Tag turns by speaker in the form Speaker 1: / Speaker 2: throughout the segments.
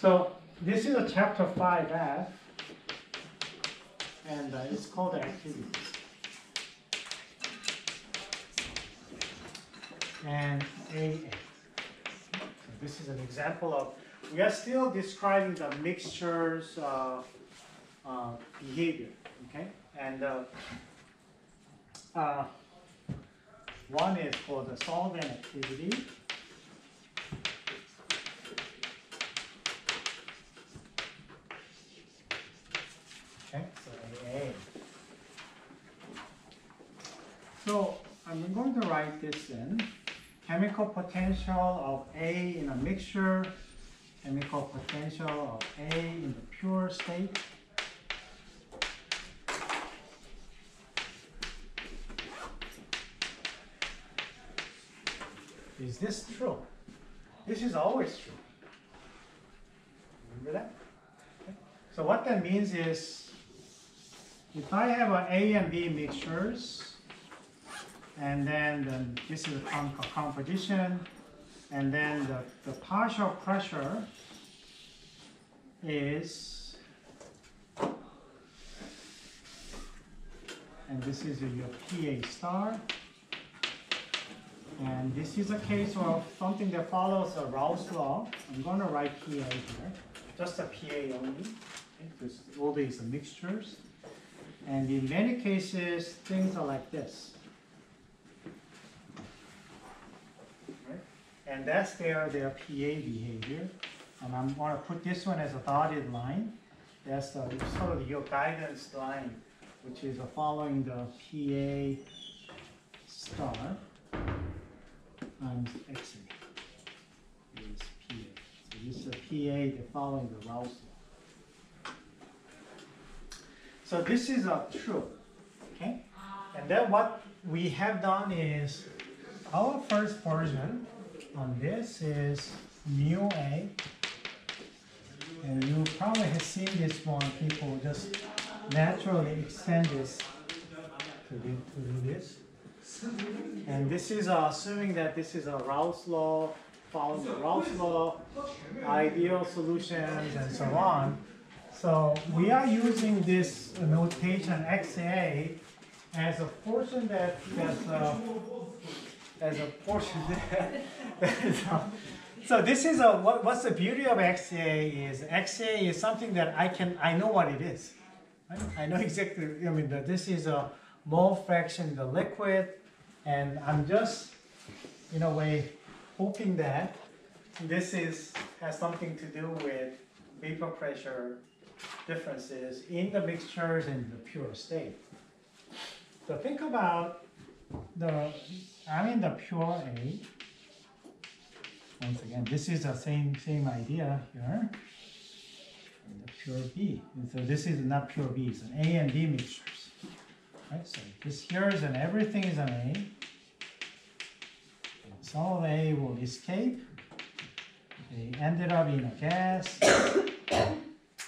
Speaker 1: So this is a chapter 5F, and uh, it's called activities. And AA. So this is an example of, we are still describing the mixtures of uh, behavior, okay? And uh, uh, one is for the solvent activity. Okay, so AA. So I'm going to write this in. Chemical potential of A in a mixture, chemical potential of A in the pure state. Is this true? This is always true. Remember that? Okay. So what that means is, if I have an A and B mixtures, and then the, this is a composition, and then the, the partial pressure is, and this is your PA star, and this is a case of something that follows a Raoult's law. I'm going to write PA here, just a PA only, because all these are mixtures. And in many cases, things are like this. Right? And that's their, their PA behavior. And I'm going to put this one as a dotted line. That's sort of your guidance line, which is following the PA star times x is PA. So this is a PA the following the Raoult's law. So this is a true, okay? And then what we have done is our first version on this is mu A. And you probably have seen this one, people just naturally extend this to do, to do this. And this is uh, assuming that this is a Raoult's law, following the law, ideal solutions, and so on. So we are using this notation XA as a portion that as a, as a portion that so this is a what, what's the beauty of XA is XA is something that I can I know what it is. Right? I know exactly. I mean that this is a mole fraction the liquid and I'm just, in a way, hoping that this is has something to do with vapor pressure differences in the mixtures in the pure state. So think about the, I'm in the pure A. Once again, this is the same, same idea here. The pure B. And so this is not pure B, it's an A and B mixtures. Right, so this here is an everything is an A. Some of A will escape. They ended up in a gas.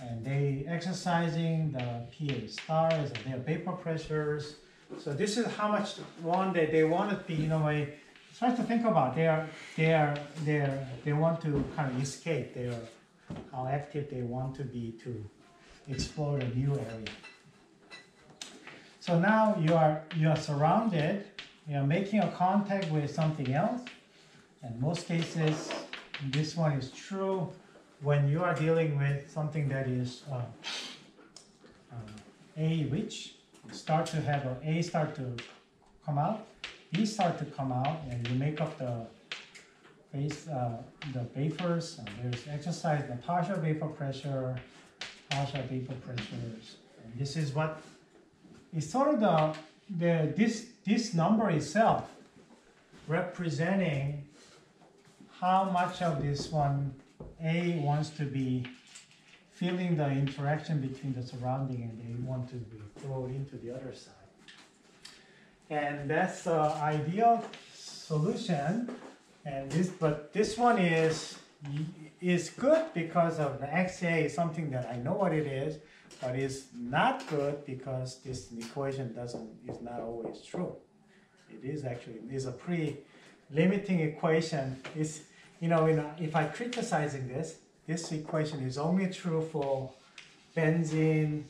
Speaker 1: and they exercising the PA stars their vapor pressures. So this is how much one that they want to be in a way. Try to think about they are they are they are, they want to kind of escape. They are how active they want to be to explore a new area. So now you are you are surrounded, you are making a contact with something else. In most cases, this one is true when you are dealing with something that is uh, uh, A rich, start to have a A start to come out, B start to come out, and you make up the base, uh, the vapors. And there's exercise the partial vapor pressure, partial vapor pressures. And this is what it's sort of the, the this this number itself representing how much of this one A wants to be feeling the interaction between the surrounding and they want to be thrown into the other side. And that's the ideal solution. And this, but this one is is good because of the XA is something that I know what it is, but it's not good because this equation doesn't is not always true. It is actually is a pretty limiting equation. It's you know, know, if I criticizing this, this equation is only true for benzene,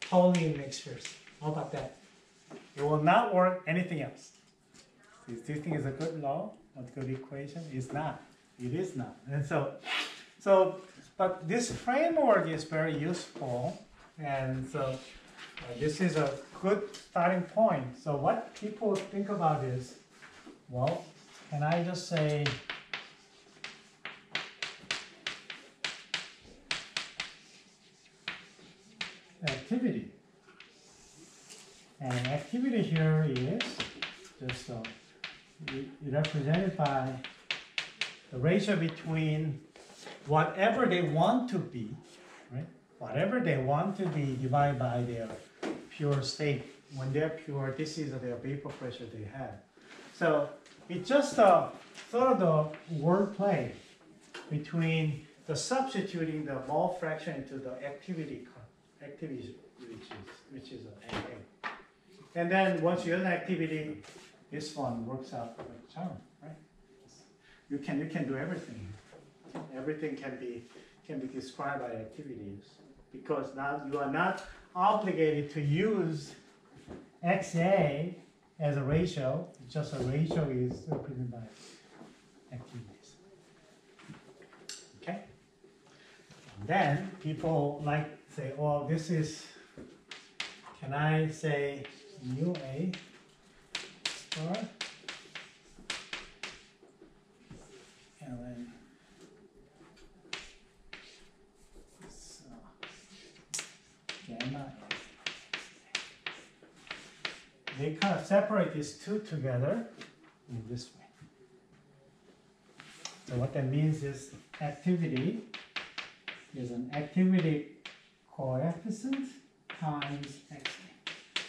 Speaker 1: toluene mixtures. How about that? It will not work anything else. Do you think it's a good law, a good equation? It's not. It is not. And so, so, but this framework is very useful, and so uh, this is a good starting point. So what people think about is, well, can I just say activity? And activity here is just uh, represented by the ratio between whatever they want to be, right? Whatever they want to be divided by their pure state. When they're pure, this is their vapor pressure they have. So it's just a sort of the word play between the substituting the mole fraction into the activity activity which is which is a AA. And then once you have an activity, this one works out like charm, right? You can you can do everything. Everything can be can be described by activities because now you are not obligated to use XA as a ratio. Just a ratio is represented by activities. Okay. And then people like say, "Oh, this is." Can I say mu A star and then so gamma They kind of separate these two together in this way. So what that means is activity is an activity coefficient times x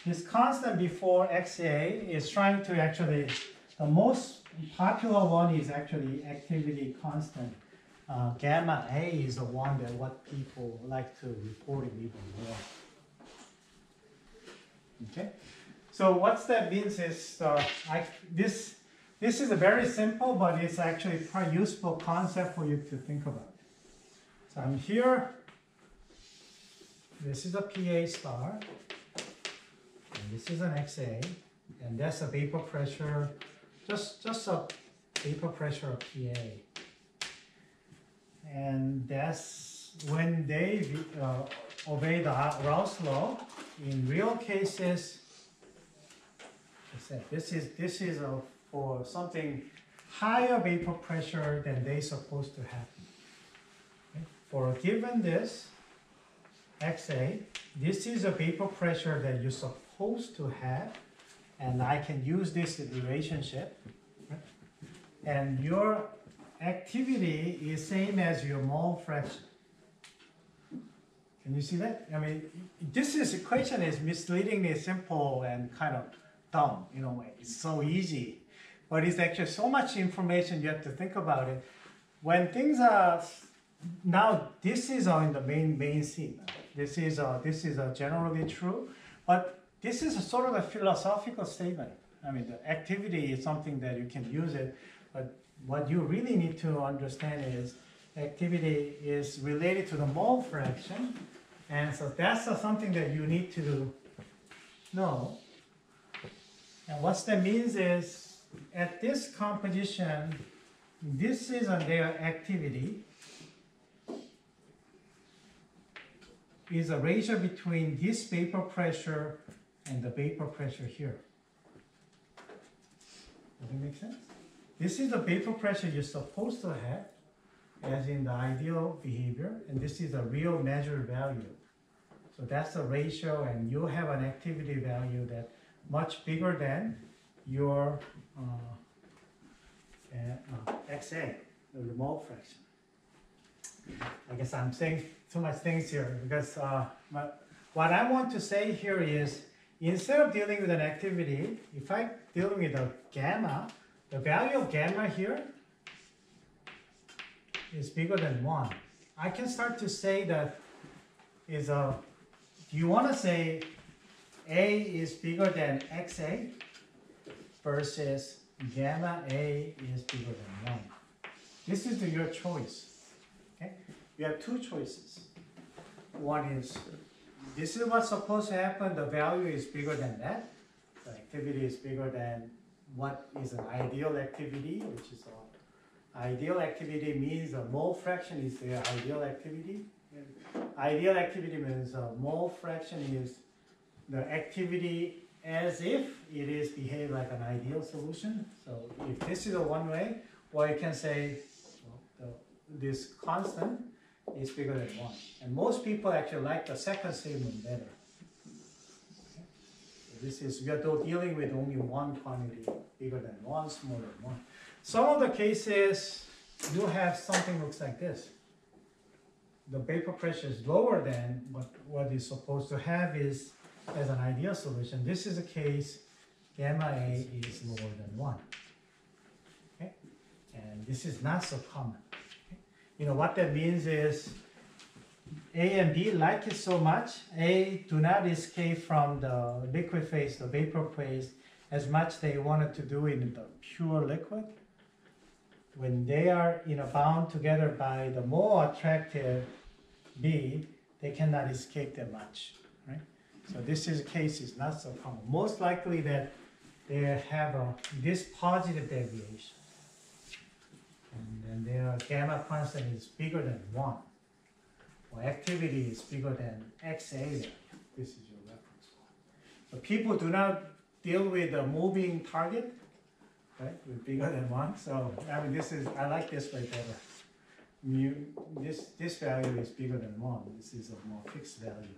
Speaker 1: this constant before XA is trying to actually, the most popular one is actually activity constant. Uh, gamma A is the one that what people like to report it even more. Okay, so what that means is uh, I, this this is a very simple, but it's actually quite useful concept for you to think about. So I'm here. This is a PA star. And this is an XA, and that's a vapor pressure, just, just a vapor pressure of PA. And that's when they uh, obey the Raoult's law. In real cases, this is this is a, for something higher vapor pressure than they supposed to have. Okay? For given this XA, this is a vapor pressure that you're supposed to have, and I can use this relationship. And your activity is same as your mole fraction. Can you see that? I mean, this is equation is misleadingly simple and kind of dumb in a way. It's so easy, but it's actually so much information you have to think about it. When things are now, this is on the main main scene. This is uh, this is uh, generally true, but this is a sort of a philosophical statement. I mean, the activity is something that you can use it, but what you really need to understand is activity is related to the mole fraction, and so that's something that you need to know. And what that means is, at this composition, this is their activity, is a ratio between this vapor pressure and the vapor pressure here. Does that make sense? This is the vapor pressure you're supposed to have, as in the ideal behavior, and this is a real measured value. So that's the ratio, and you have an activity value that much bigger than your uh, uh, XA, the mole fraction. I guess I'm saying too much things here because uh, what I want to say here is instead of dealing with an activity, if I deal with a gamma, the value of gamma here is bigger than 1. I can start to say that is a, do you want to say A is bigger than XA versus gamma A is bigger than 1. This is your choice. Okay? You have two choices. One is this is what's supposed to happen, the value is bigger than that. The activity is bigger than what is an ideal activity, which is a ideal activity means the mole fraction is the ideal activity. Ideal activity means a mole fraction is the activity as if it is behave like an ideal solution. So if this is a one way, or you can say this constant is bigger than one. And most people actually like the second statement better. Okay? So this is we are dealing with only one quantity bigger than one, smaller than one. Some of the cases you have something looks like this. The vapor pressure is lower than what what is supposed to have is as an ideal solution. This is a case gamma A is lower than one. Okay? And this is not so common. You know what that means is A and B like it so much. A do not escape from the liquid phase, the vapor phase, as much they wanted to do in the pure liquid. When they are you know bound together by the more attractive B, they cannot escape that much. Right? So this is case is not so common. Most likely that they have a, this positive deviation. And then their gamma constant is bigger than one. Or activity is bigger than X value. This is your reference point. So people do not deal with a moving target, right? With bigger than one. So I mean this is I like this way better. Mu this this value is bigger than one. This is a more fixed value.